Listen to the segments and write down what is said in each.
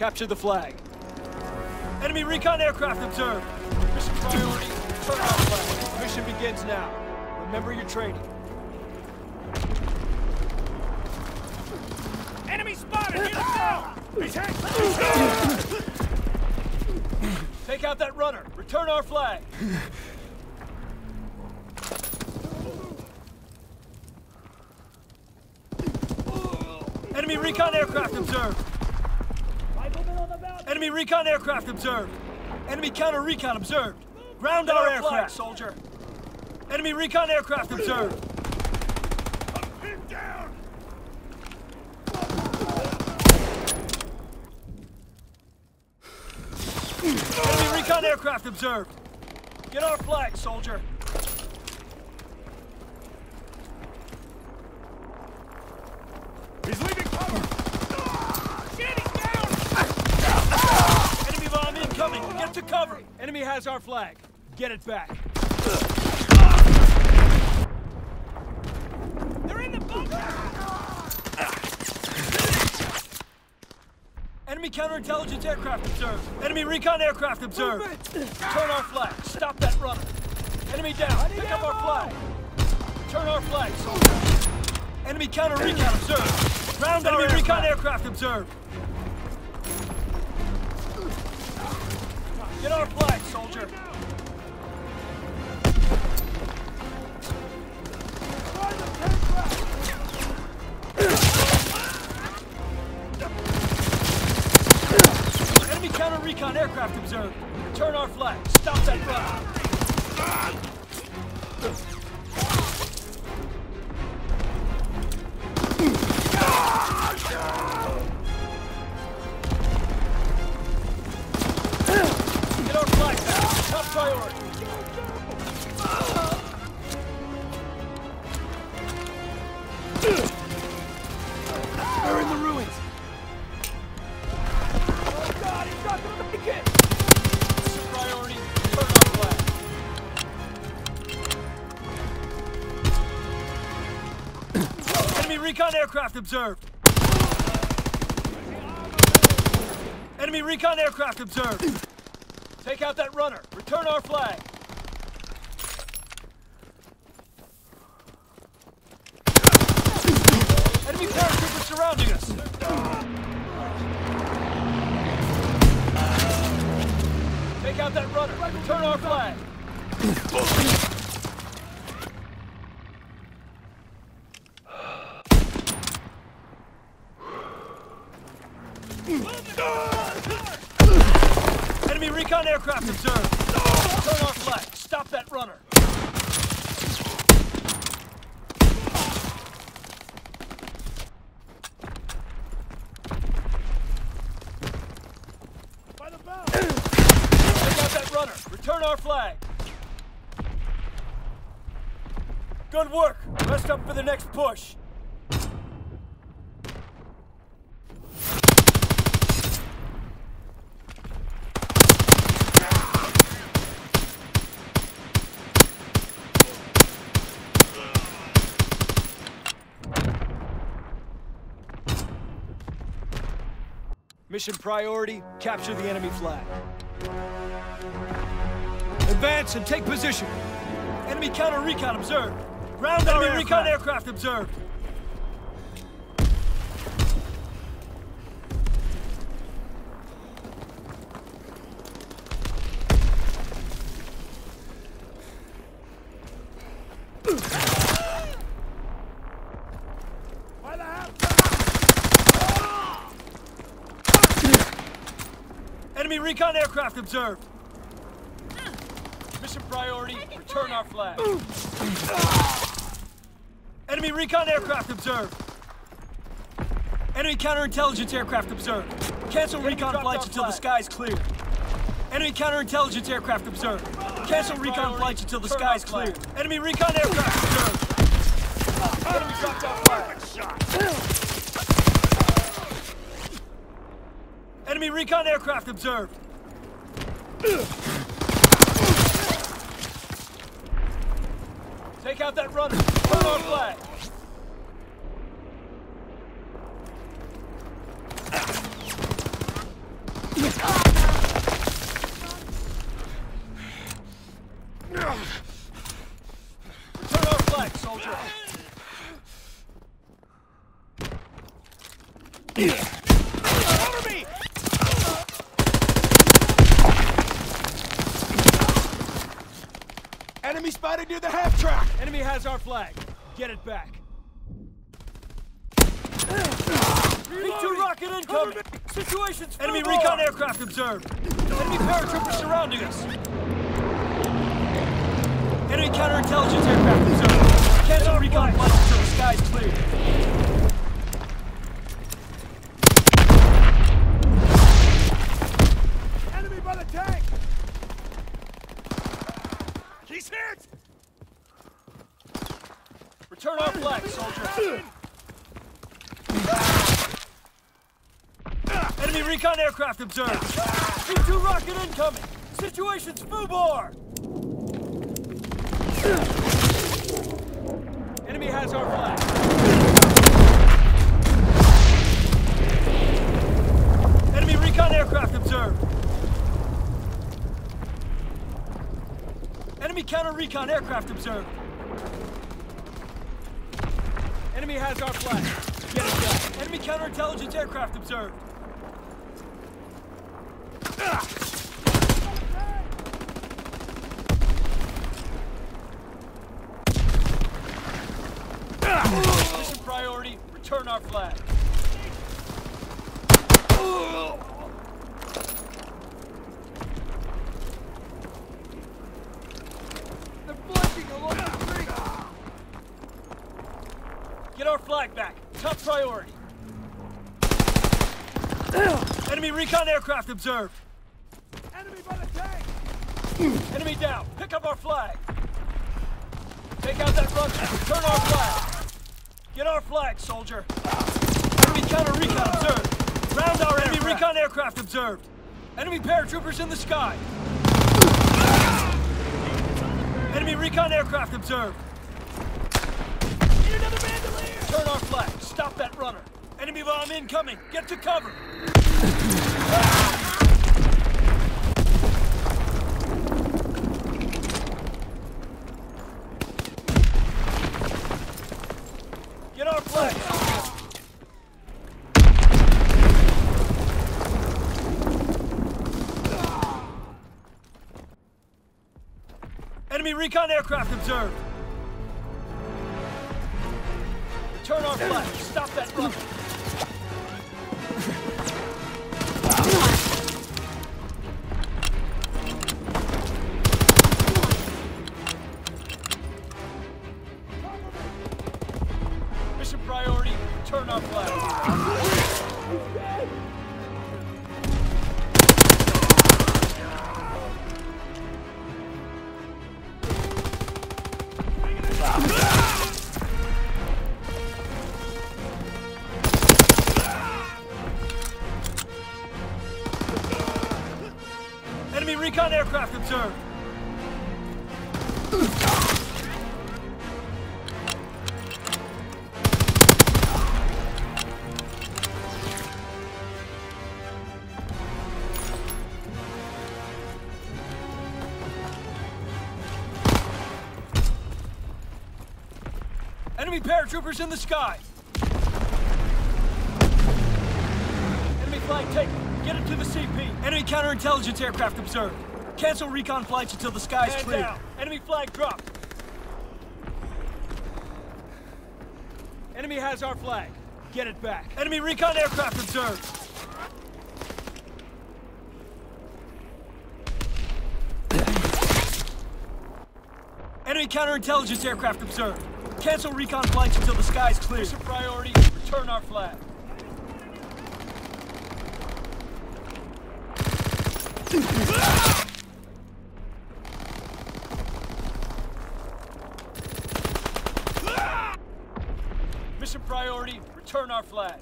Capture the flag. Enemy recon aircraft observed. Mission priority, turn off flag. Mission begins now. Remember your training. Enemy spotted! Here they! Take out that runner. Return our flag. Enemy recon aircraft observed. Enemy recon aircraft observed. Enemy counter recon observed. Ground our aircraft, soldier. Enemy recon aircraft observed. Pinned down! Enemy recon aircraft observed. Get our flag, soldier. He's leaving cover! Shit, he's down! Enemy bomb incoming. Get to cover. Enemy has our flag. Get it back. They're in the bunker! Enemy counterintelligence aircraft observed. Enemy recon aircraft observed. Turn our flag. Stop that runner. Enemy down. Pick up our flag. Turn our flag, soldier. Enemy counter recon observed. Ground Enemy recon aircraft observed. Get our flag, soldier. Enemy counter recon aircraft observed. Return our flag. Stop that runner. Recon aircraft observed. Enemy recon aircraft observed. Take out that runner. Return our flag. Enemy paratroopers surrounding us. Take out that runner. Return our flag. Enemy recon aircraft observed. Turn our flag. Stop that runner. By. Return our flag. Good work. Rest up for the next push. Mission priority, capture the enemy flag. Advance and take position. Enemy counter recon observed. Ground enemy recon aircraft observed. By the half Enemy recon aircraft observed. Mission priority, return our flag. Enemy recon aircraft observed. Enemy counterintelligence aircraft observed. Cancel recon flights until the sky's clear. Enemy counterintelligence aircraft observed. Cancel recon flights until the sky's clear. Enemy recon aircraft observed. Enemy dropped our flag. Enemy recon aircraft observed. Take out that runner. Turn our flag. Yeah. Enemy spotted near the half track! Enemy has our flag. Get it back. V-2 rocket incoming! Situation's Enemy recon aircraft observed! Enemy paratroopers surrounding us! Enemy counterintelligence aircraft observed! Cancel recon flights until the sky's clear. Enemy by the tank! He's hit! Return our flag, soldier! Enemy recon aircraft observed! V-2 rocket incoming! Situation's FUBAR! Enemy has our flag. Enemy recon aircraft observed! Enemy counter recon aircraft observed! Enemy has our flag. Get it back. Enemy counterintelligence aircraft observed! Mission priority, return our flag. They're flanking along the street. Get our flag back. Top priority. Enemy recon aircraft observed. Enemy by the tank. Enemy down. Pick up our flag. Take out that runner. Return our flag. Get our flag, soldier. Enemy counter recon observed. Round our enemy recon aircraft observed. Enemy paratroopers in the sky. Enemy recon aircraft observed. Bandolier. Turn our flag. Stop that runner. Enemy bomb incoming. Get to cover. Get our flag. Enemy recon aircraft observed. Turn our flag. Stop that runner. Enemy recon aircraft observed. Enemy paratroopers in the sky. Enemy flag taken. Get it to the CP. Enemy counterintelligence aircraft observed. Cancel recon flights until the sky's Man clear. down. Enemy flag dropped. Enemy has our flag. Get it back. Enemy recon aircraft observed. Enemy counterintelligence aircraft observed. Cancel recon flights until the sky's clear. Mission priority, return our flag. Mission priority, return our flag.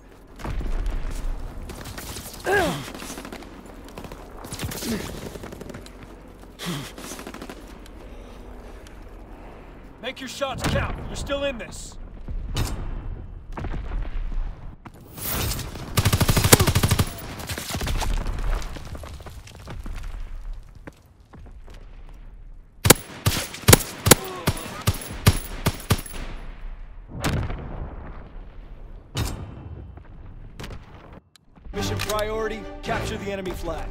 Make your shots count. You're still in this. Priority, capture the enemy flag.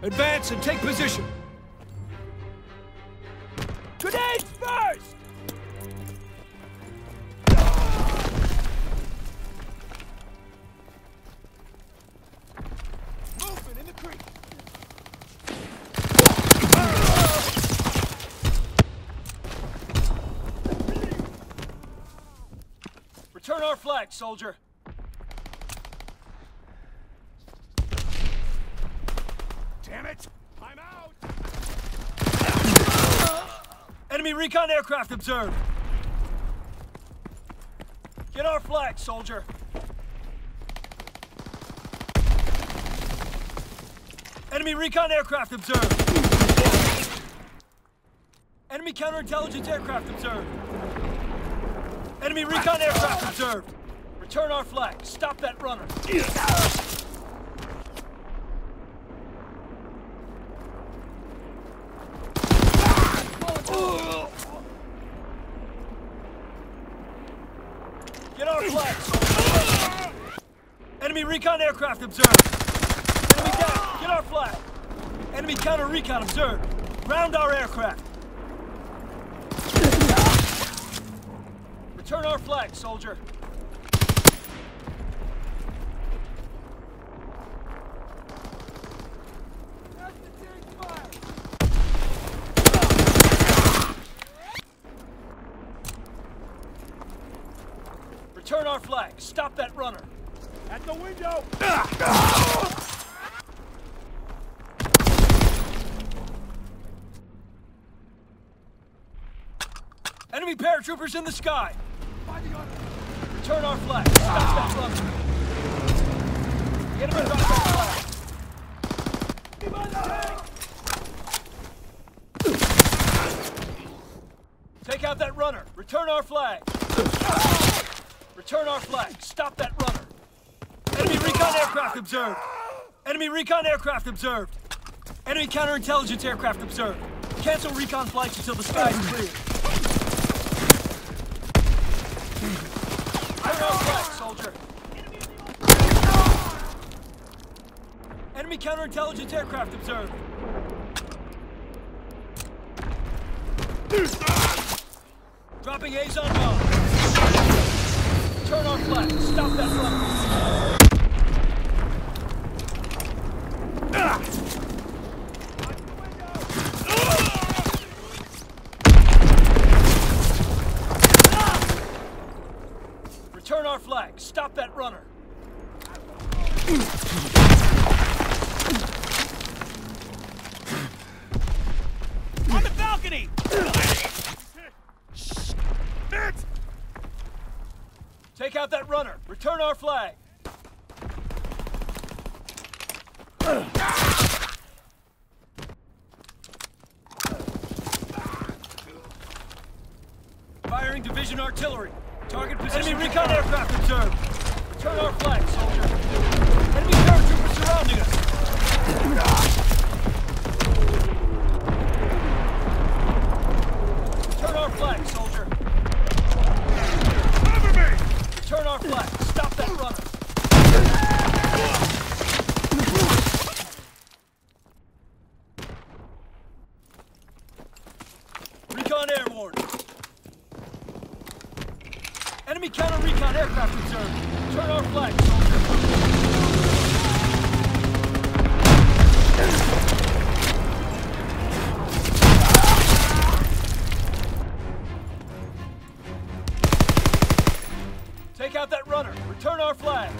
Advance and take position. Grenades first! Return our flag, soldier. Damn it! I'm out! Enemy recon aircraft observed. Get our flag, soldier. Enemy recon aircraft observed. Enemy counterintelligence aircraft observed. Enemy recon aircraft observed. Return our flag. Stop that runner. Get our flag, soldier. Enemy recon aircraft observed. Enemy down. Get our flag. Enemy counter recon observed. Round our aircraft. Return our flag, soldier. Return our flag. Stop that runner. At the window! Enemy paratroopers in the sky. Return our flag. Stop that runner. Get him drop that flag. Take out that runner. Return our flag. Return our flag. Stop that recon aircraft observed. Enemy recon aircraft observed. Enemy counterintelligence aircraft observed. Cancel recon flights until the sky is clear. Return our flag, soldier. Enemy counterintelligence aircraft observed. Dropping Azon bomb. Turn our flag. Stop that runner. Return our flag. Stop that runner. On the balcony! Take out that runner. Return our flag. Firing division artillery. Target position. Enemy recon aircraft observed. Return our flag, soldier. Enemy paratroopers surrounding us. Return our flag, soldier. Cover me! Return our flag. Stop that runner. Recon airborne. Enemy counter recon aircraft observed. Turn our flag. Take out that runner. Return our flag.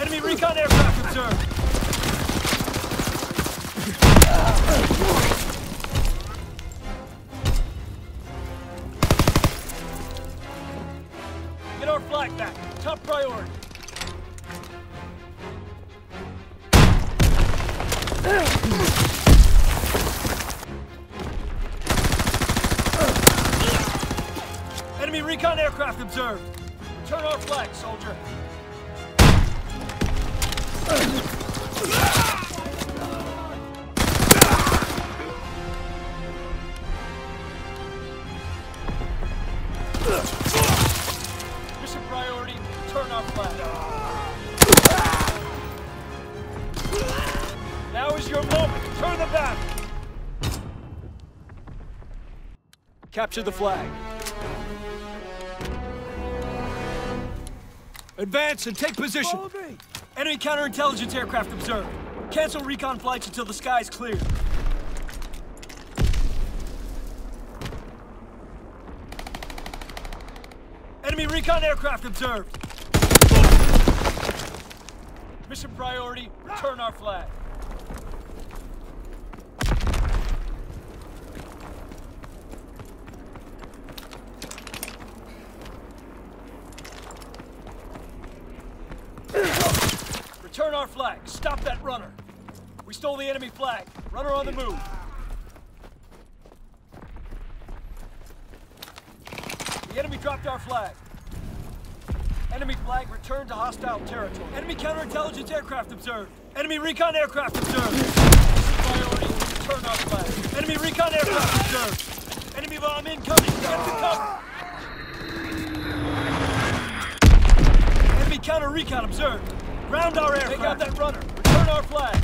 Enemy recon aircraft observed. Recon aircraft observed. Turn our flag, soldier. Mission priority, turn our flag. Now is your moment. Turn the back. Capture the flag. Advance and take position. Enemy counterintelligence aircraft observed. Cancel recon flights until the sky is clear. Enemy recon aircraft observed. Mission priority, return our flag. Return our flag. Stop that runner. We stole the enemy flag. Runner on the move. The enemy dropped our flag. Enemy flag returned to hostile territory. Enemy counterintelligence aircraft observed. Enemy recon aircraft observed. Priority, return our flag. Enemy recon aircraft observed. Enemy bomb incoming. Get to cover. Enemy counter recon observed. Ground our aircraft. Take out that runner. Return our flag.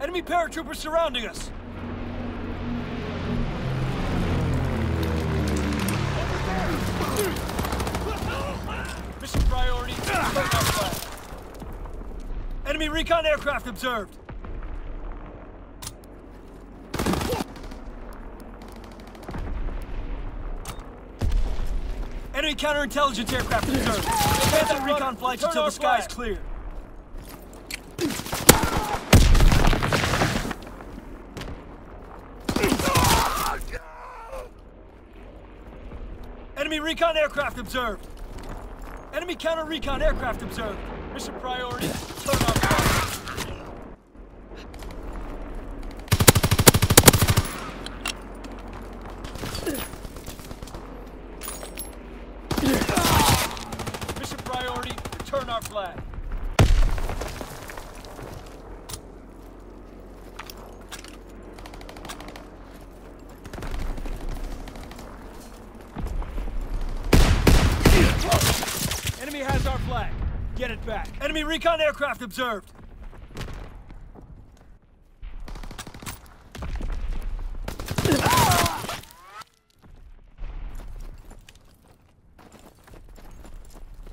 Enemy paratroopers surrounding us. Mission priority, return our flag. Enemy recon aircraft observed. Enemy counterintelligence aircraft observed. Cancel recon flights until the sky is clear. Enemy recon aircraft observed. Enemy counter recon aircraft observed. Mission priority, turn our flag. Mission priority, return. Enemy has our flag. Get it back. Enemy recon aircraft observed.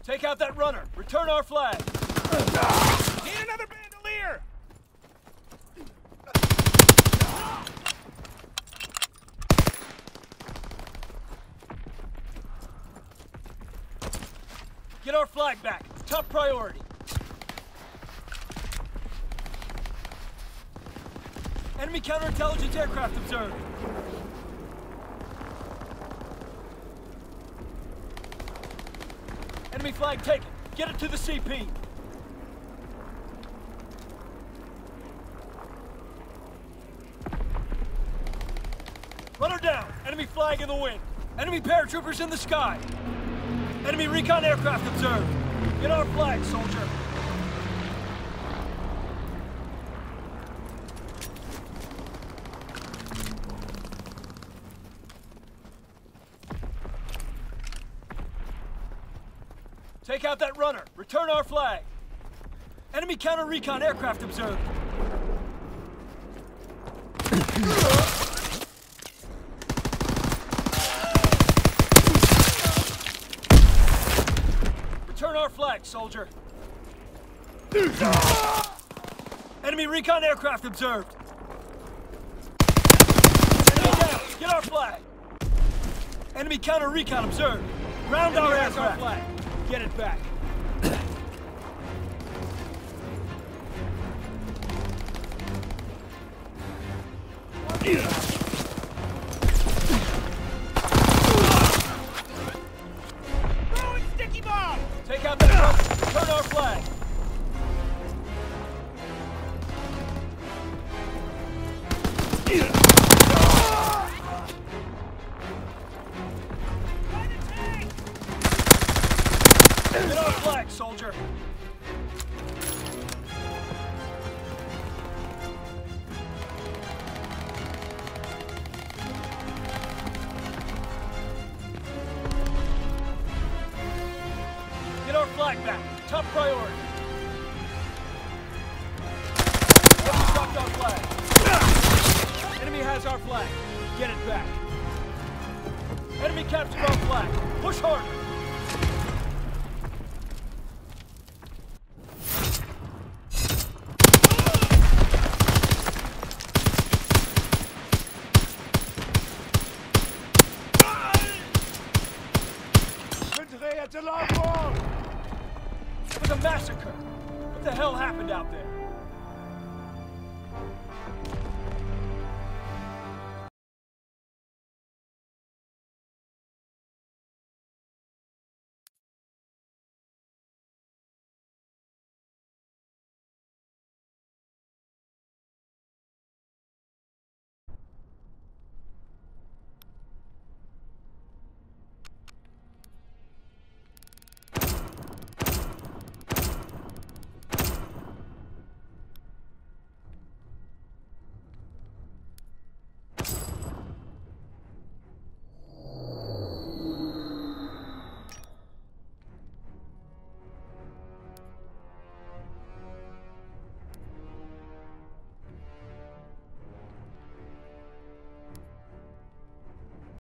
Take out that runner. Return our flag. Need another bandolier! Get our flag back. Top priority. Enemy counterintelligence aircraft observed. Enemy flag taken. Get it to the CP. Runner down. Enemy flag in the wind. Enemy paratroopers in the sky. Enemy recon aircraft observed. Get our flag, soldier. Take out that runner. Return our flag. Enemy counter recon aircraft observed. Return our flag, soldier. Enemy recon aircraft observed. Enemy down. Get our flag. Enemy counter recon observed. Ground our Enemy our aircraft. flag. Get it back. Throwing flag. Get it back. Enemy captured our flag. Push harder.